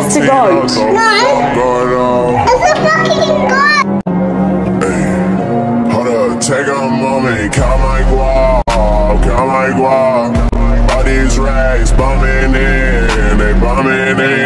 Mr. Goat. No. It's a fucking goat. Hold up, take a moment, count my guap, count my guap. All these racks bumming in, they bumming in.